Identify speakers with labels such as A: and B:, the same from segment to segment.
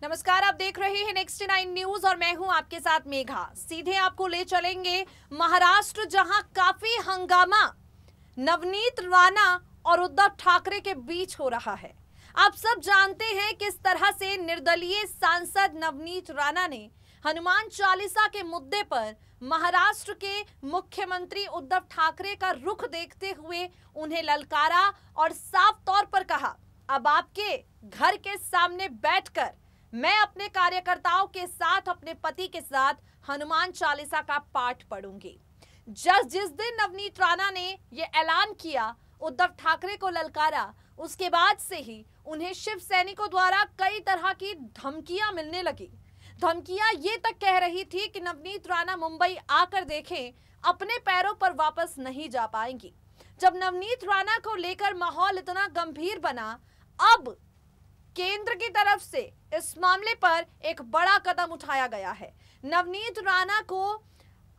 A: रहे हैं next nine news और मैं हूँ आपके साथ मेघा। सीधे आपको ले चलेंगे महाराष्ट्र, जहाँ काफ़ी हंगामा। नवनीत राणा और उद्धव ठाकरे के बीच हो रहा है। आप सब जानते हैं किस तरह से निर्दलीय सांसद नवनीत राणा ने हनुमान चालीसा के मुद्दे पर महाराष्ट्र के मुख्यमंत्री उद्धव ठाकरे का रुख देखते हुए उन्हें ललकारा और साफ़ तौर पर कहा, अब आपके घर के सामने बैठकर मैं अपने कार्यकर्ताओं के साथ, अपने पति के साथ हनुमान चालीसा का पाठ पढ़ूँगी। जस जिस दिन नवनीत राणा ने यह ऐलान किया, उद्धव ठाकरे को ललकारा, उसके बाद से ही उन्हें शिव सैनिकों द्वारा कई तरह की धमकियाँ मिलने लगी। धमकियाँ ये तक कह रही थी कि नवनीत राणा मुंबई आकर देखें, अपने पैरों पर वापस नहीं जा पाएँगी। जब नवनीत राणा को लेकर माहौल इतना गंभीर बना, अब केंद्र की तरफ़ से इस मामले पर एक बड़ा कदम उठाया गया है। नवनीत राणा को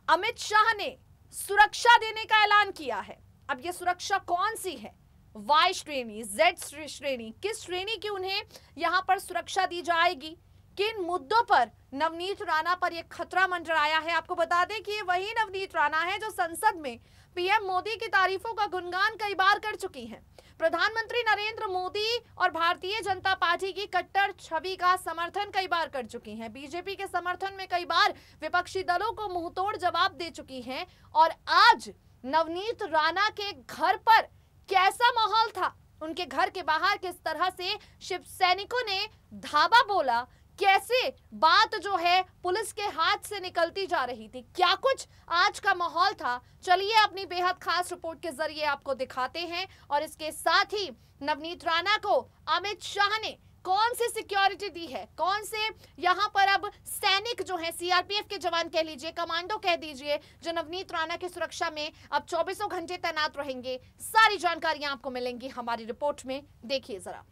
A: अमित शाह ने सुरक्षा देने का ऐलान किया है। अब यह सुरक्षा कौन सी है? वाई श्रेणी, जेड श्रेणी, किस श्रेणी की उन्हें यहाँ पर सुरक्षा दी जाएगी? किन मुद्दों पर नवनीत राणा पर यह खतरा मंडराया है? आपको बता दें कि ये वही नवनीत राणा है जो संसद में पीएम मोदी की तारीफों का गुणगान कई बार कर चुकी हैं। प्रधानमंत्री नरेंद्र मोदी और भारतीय जनता पार्टी की कट्टर छवि का समर्थन कई बार कर चुकी हैं। बीजेपी के समर्थन में कई बार विपक्षी दलों को मुंहतोड़ जवाब दे चुकी हैं। और आज नवनीत राणा के घर पर कैसा माहौल था? उनके घर के बाहर किस तरह से शिव सैनिकों ने धाबा बोला? कैसे बात जो है पुलिस के हाथ से निकलती जा रही थी? क्या कुछ आज का माहौल था? चलिए अपनी बेहद खास रिपोर्ट के ज़रिए आपको दिखाते हैं और इसके साथ ही नवनीत राणा को अमित शाह ने कौन सी सिक्योरिटी दी है? कौन से यहाँ पर अब सैनिक जो है सीआरपीएफ के जवान कह लीजिए, कमांडो कह दीजिए, जो नवनीत राणा की सुरक्षा में अब चौबीसों घंटे तैनात रहेंगे। सारी जानकारियाँ आपको मिलेंगी हमारी रिपोर्ट में। देखिए जरा।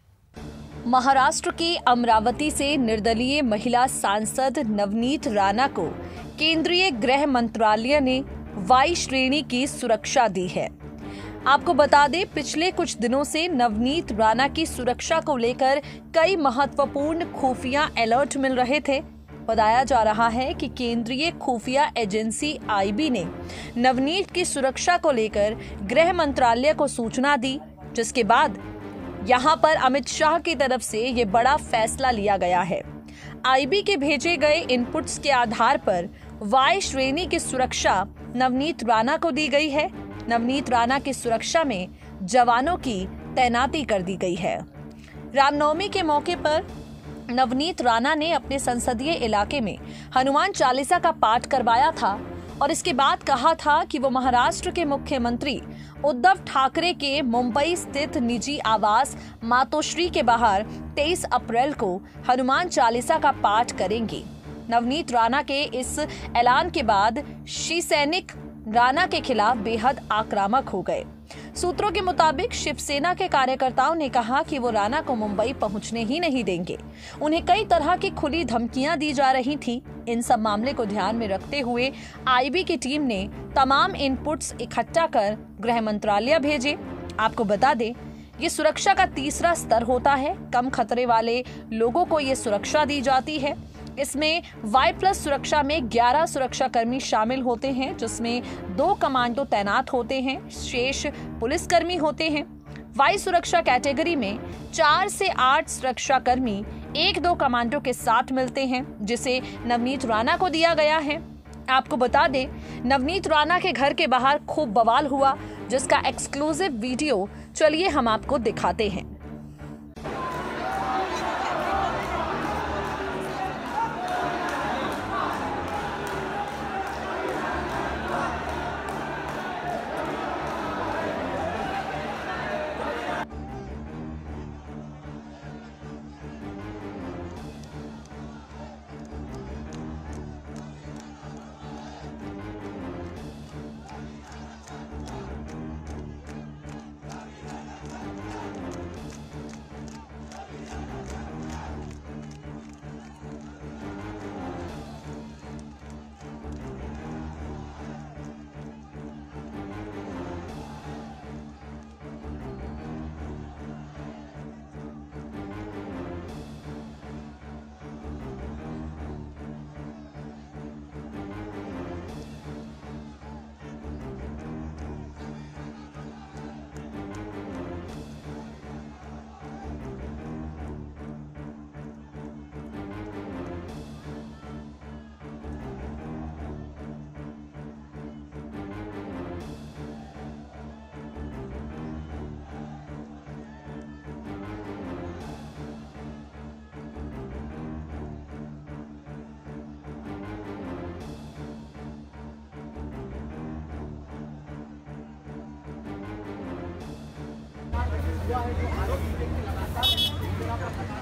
B: महाराष्ट्र के अमरावती से निर्दलीय महिला सांसद नवनीत राणा को केंद्रीय गृह मंत्रालय ने वाई श्रेणी की सुरक्षा दी है। आपको बता दें, पिछले कुछ दिनों से नवनीत राणा की सुरक्षा को लेकर कई महत्वपूर्ण खुफिया अलर्ट मिल रहे थे। बताया जा रहा है कि केंद्रीय खुफिया एजेंसी आईबी ने नवनीत की सुरक्षा को लेकर गृह मंत्रालय को सूचना दी, जिसके बाद यहाँ पर अमित शाह की तरफ़ से ये बड़ा फैसला लिया गया है। आईबी के भेजे गए इनपुट्स के आधार पर वाई श्रेणी की सुरक्षा नवनीत राणा को दी गई है। नवनीत राणा की सुरक्षा में जवानों की तैनाती कर दी गई है। रामनवमी के मौके पर नवनीत राणा ने अपने संसदीय इलाके में हनुमान चालीसा का पाठ करवाया था। और इसके बाद कहा था कि वो महाराष्ट्र के मुख्यमंत्री उद्धव ठाकरे के मुंबई स्थित निजी आवास मातोश्री के बाहर 23 अप्रैल को हनुमान चालीसा का पाठ करेंगे। नवनीत राणा के इस ऐलान के बाद शिव सैनिक राणा के खिलाफ बेहद आक्रामक हो गए। सूत्रों के मुताबिक शिवसेना के कार्यकर्ताओं ने कहा कि वो राणा को मुंबई पहुँचने ही नहीं देंगे। उन्हें कई तरह की खुली धमकियाँ दी जा रही थी। इन सब मामले को ध्यान में रखते हुए आईबी की टीम ने तमाम इनपुट्स इकट्ठा कर गृह मंत्रालय भेजे। आपको बता दें, ये सुरक्षा का तीसरा स्तर होता है। कम खतरे वाले लोगों को ये सुरक्षा दी जाती है। इसमें वाई प्लस सुरक्षा में 11 सुरक्षा कर्मी शामिल होते हैं, जिसमें दो कमांडो तैनात होते हैं, शेष पुलिसकर्मी होते हैं। वाई सुरक्षा कैटेगरी में चार से आठ सुरक्षा कर्मी एक दो कमांडो के साथ मिलते हैं, जिसे नवनीत राणा को दिया गया है। आपको बता दें, नवनीत राणा के घर के बाहर खूब बवाल हुआ, जिसका एक्सक्लूसिव वीडियो चलिए हम आपको दिखाते हैं।
C: हुआ है जो आरोप थे कि लगातार